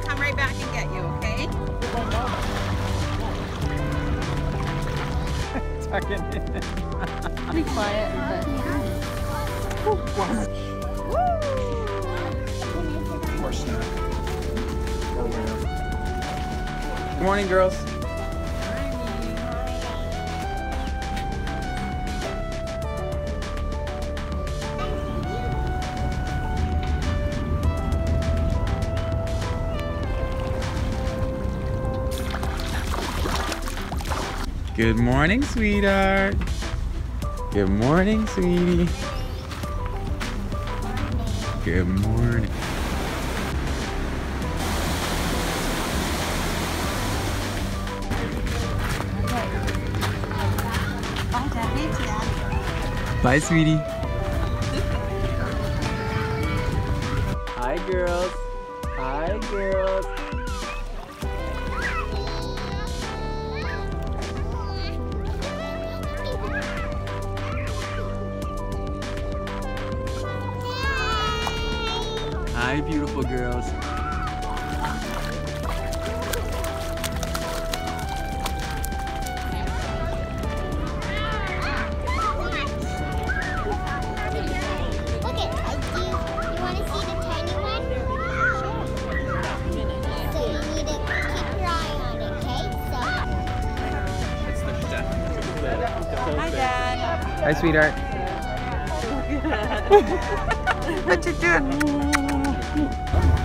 I'll come right back and get you, okay? Tucking in. Be quiet, Woo! Good morning, girls. Good morning, sweetheart. Good morning, sweetie. Good morning. Bye, sweetie. Hi, girls. Hi, girls. It, okay? So hi, Dad. Hi, sweetheart. what you doing? Oh.